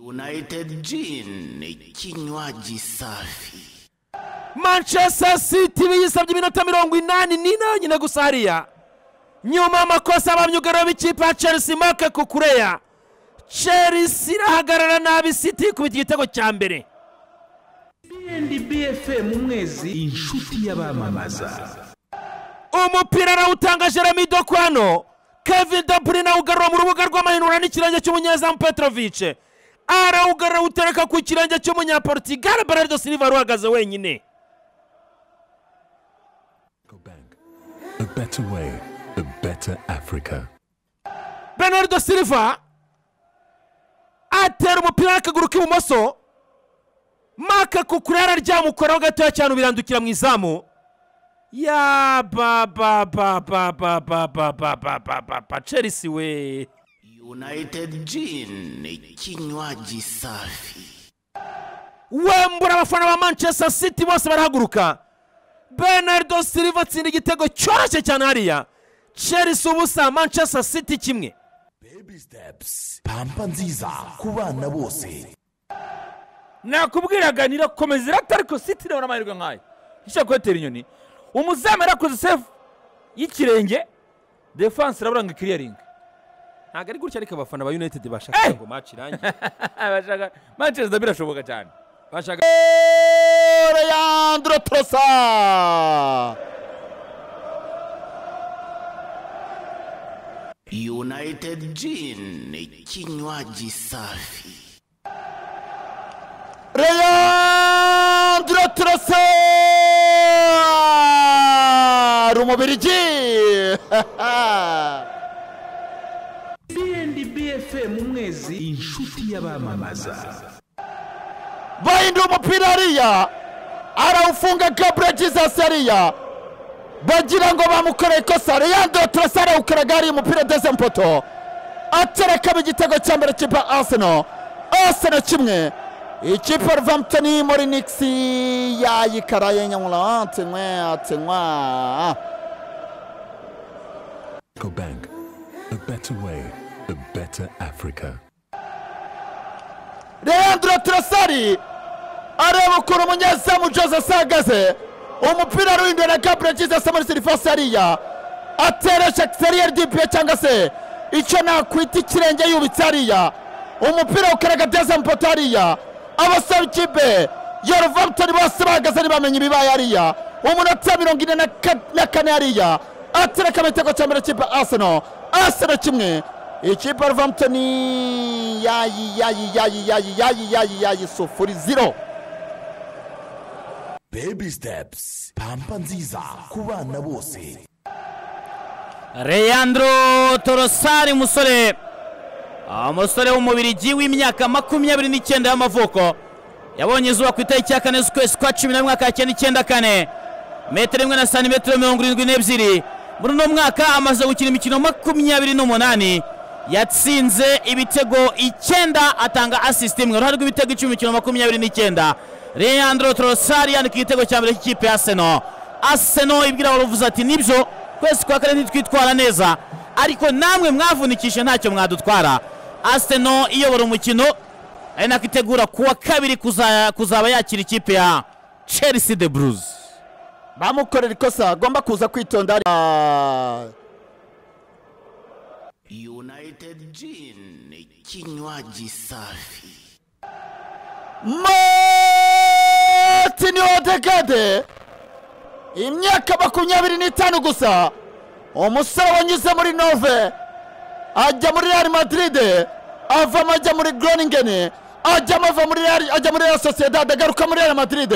United Gin kinywaji safi. manchester city biyisabye iminota mirongo inani n'ine yonyine gusa hariya nyuma y'amakosa abamyugariro b'ikipe ya chelsea marke kukureya chelsea irahagarara nabi city kubita igitego cya mbere bfm umwezi inshuti y'abamamaza umupira arawutanga jeremy dokwano kevin de bruyne awugarura mu rubuga rw'amahinura n'ikirenge cy'umunyezamu petrovic arawugarura awutereka ku kirenge cy'umunyaportugal bernardo silva wari uhagaze wenyine. A better way, a better Africa. bernardo silva atera umupira n'akaguru k'ibumoso maka kukure yararyamukoraho gatoya cyane ubirandukira mu izamu ya ba ba ba ba ba ba ba ba ba ba ba ba chelsea we United Gin kinywaji safi. wembura abafana ba manchester city bose barahaguruka bernardo silva atsinda igitego cyoroshye cyane hariya chelsea ubusa manchester city kimwe baby steps pampa nziza ku bana bose nakubwiraga nirakomeza irata ariko siti irabona amahirwe nk'ayo. Ishaka kuhatera inyoni? Umuzamu yarakoze sefu y'ikirenge defanse irabura ngo ikiriyaringe ntabwo ari gutya ariko abafana ba united bashaka Eh! ngo maci irangire bashaka manchester birashoboka cyane. Bashaka leandro trosa United Gin kinywa safi. Leandro trosa umubirigi bfm umwezi inshuti y'abamamaza bahinduye umupira hariya arawufunga gabriel jesus hariya bagira ngo bamukoreye ikosa reyando turasa arawukaraga hariya umupira deze mpoto. Aterekamo igitego cya mbere kipa arsenal. Arsenal kimwe ikipe ruvamptoni muri nixi yayikaraye nyamura atenywe atenywa Go Bank. A better way, a better Africa. leandro trosari areba ukuntu umunyezamu jose Sagaze umupira aruhinduwe na gabriel jesus muri serivisi hariya ateresha exterieur du pied cyangwa se icyo nakwita ikirenge yubitse hariya umupira ukaraga deze mpoto hariya abasaba ikipe ya ruvampton bose bahagaze ntibamenye ibibaye hariya umunota mirongo ine na ka- na kane hariya aterekamo igitego cya mbere kipe arsenal. Arsenal kimwe. Ikipe ruvampton yayi yayi yayi yayi yayi yayi yayi sufuri zero. Baby steps. Pampa nziza ku bana bose. Leandro Torosari umusore umusore w'umubirigi w'imyaka makumyabiri n'icyenda y'amavuko. Yabonye izuba ku itariki ya kane z'ukwezi kwa cumi na mwaka cyenda icyenda kane. Metero imwe na santimetero mirongo irindwi n'ebyiri. Muri uno mwaka amaze gukina imikino makumyabiri n'umunani. Yatsinze ibitego icyenda atanga asisiti imwe. Uruhare rw'ibitego icumi mu mikino makumyabiri n'icyenda. Leandro Trossard yandika igitego cya mbere cy'ikipe ya Arsenal. Arsenal ibwira abaruvuze ati ni byo twese kwa kane ntitwitwara neza. Ariko namwe mwavunikishe ntacyo mwadutwara. Arsenal iyobora umukino ari nako itegura kuwa kabiri kuzaba yakira ikipe ya Chelsea de Blues bamukorera ikosa agomba kuza kwitonda. Hariya United Gin kinywaji safi. Martin Odegaard. Imyaka makumyabiri n'itanu gusa. Umusore wanyuze muri nove. Ajya muri real madrid avamo ajya muri groningen ajyamo ava muri ajya muri real sociedad agaruka muri real madrid.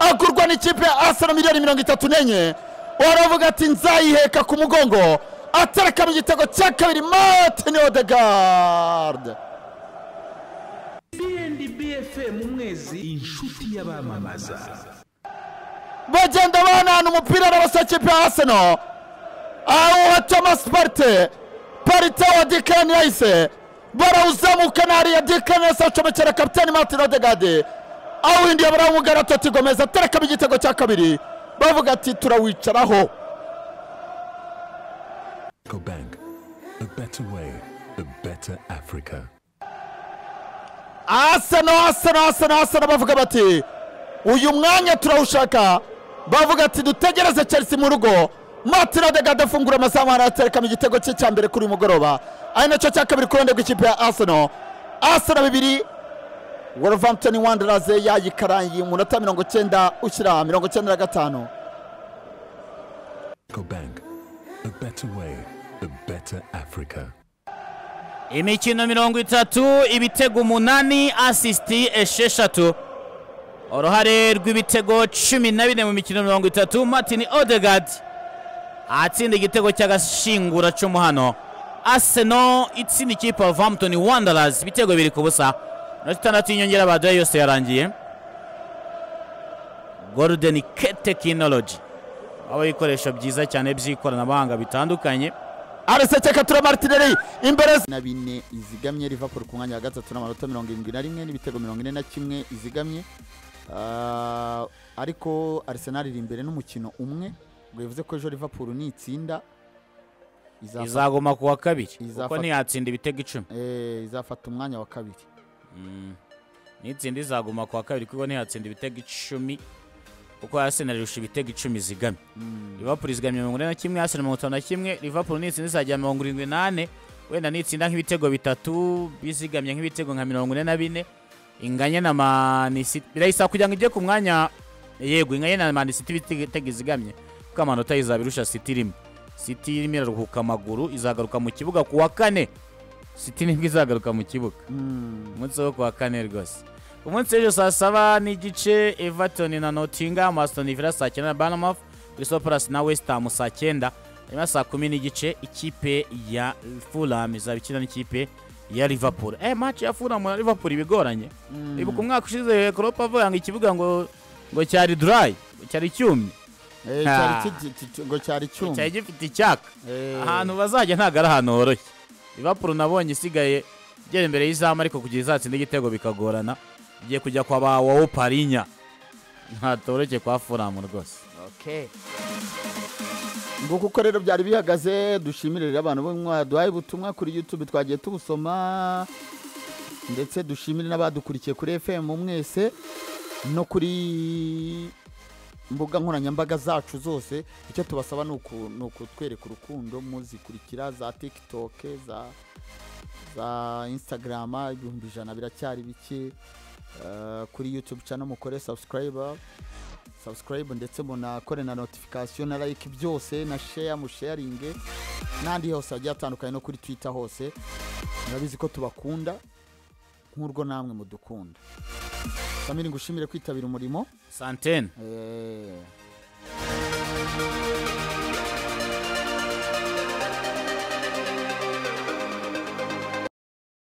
Agurwa n'ikipe ya arsenal miliyoni mirongo itatu n'enye waravuga ati nzayiheka ku mugongo. Aterekamo igitego cya kabiri Martin Odegaard bfm umwezi inshuti y'abamamaza bagenda banana umupira arabasa kipe ya arsenal awuha thomas parte parite wa dikani yahise barawuzamuka hariya dikani yahise awucomekera kapitani martin odegaard. Awindiye barawugara toti gomeza aterekamo igitego cya kabiri. Bavuga ati turawicaraho. Bank. A better way, a better Africa. asano asano asano asano bavuga bati uyu mwanya turawushaka. Bavuga ati dutegereze chelsea mu rugo. Martin odegaard afungura amazamu araterekamo igitego cye cya mbere kuri uyu mugoroba ari na cyo cya kabiri ku ruhande rw'ikipe ya arsenal arsenal bibiri wolverhampton wanderers yayikarangiye umunota mirongo cyenda ushyira mirongo cyenda na gatanu Bank. A better way, a better Africa. imikino mirongo itatu ibitego umunani asisiti esheshatu uruhare rw'ibitego cumi na bine mu mikino mirongo itatu martin odegaard atsinda igitego cy'agashingura cumu hano arsenal itsinda ikipe ya Wolverhampton wanderers. Ibitego bibiri ku busa. Minota itandatu y'inyongera baduhaye yose yarangiye. Golden tekinoloji aho ibikoresho byiza cyane by'ikoranabuhanga bitandukanye. Ariseke tura martinelli imbere na bine izigamye liverpool ku mwanya wa gatatu n'amanota mirongo irindwi na rimwe n'ibitego mirongo ine na kimwe izigamye. Ah, ariko arsenal iri imbere n'umukino umwe. Ngo bivuze ko ejo liverpool nitsinda izaguma ku wa kabiri. kuko ntiyatsinda ibitego icumi. Eh, izafata umwanya wa kabiri. N'itsinda izaguma ku wa kabiri kuko ntiyatsinda ibitego icumi kuko arsenal irusha ibitego icumi zigamye. Liverpool izigamye mirongo ine na kimwe arsenal mirongo itanu na kimwe liverpool nitsinda izajya mirongo irindwi n'ane wenda nitsinda nk'ibitego bitatu bizigamye nk'ibitego nka mirongo ine na bine. Inganye na manisiti birayisaba kugira ngo ijye ku mwanya yego inganye na manisiti ibitego izigamye. Kuko amanota izaba irusha siti rimwe siti irimo iraruhuka amaguru izagaruka mu kibuga. Ku wa kane siti ni bwo izagaruka mu kibuga. Umunsi wo ku wa kane rwose. Umunsi w'ejo saa saba n'igice everton na nottingham aston villa saa cyenda na banamaf crystal palace na west ham saa cyenda. Hanyuma saa kumi n'igice ikipe ya fulham izaba ikina n'ikipe ya liverpool. Eh match ya fulham na liverpool ibigoranye. Ibuka umwaka ushize klopp avuga ngo ikibuga ngo ngo cyari dry cyari cyumye. Eh, cyari ngo cyari cyari cyuma gifite icyaka. Eh, ahantu bazajya ntabwo ari ahantu horoshye. Liverpool nabonye isigaye igera imbere y'izamu ariko kugira izatsinda igitego bikagorana. Igiye kujya kwa ba wowo parinya ntatoroshye kwa furamu rwose. Nguko uko rero byari bihagaze dushimire abantu bo mwaduhaye ubutumwa kuri youtube twagiye tubusoma ndetse dushimire n'abadukurikiye kuri fm mwese no kuri mbuga nkoranyambaga zacu zose icyo tubasaba ni uku- ni ukutwereka urukundo muzikurikira za tiktok za za instagram ibihumbi ijana biracyari bike Eh, kuri youtube channel mukore subscriber subscribe ndetse munakore na notification na like byose na share musharinge n'andi hose hagiye hatandukanye no kuri twitter hose. Murabizi ko tubakunda nk'urwo namwe mudukunda. samiri ngushimire kwitabira umurimo. Santene. Eh.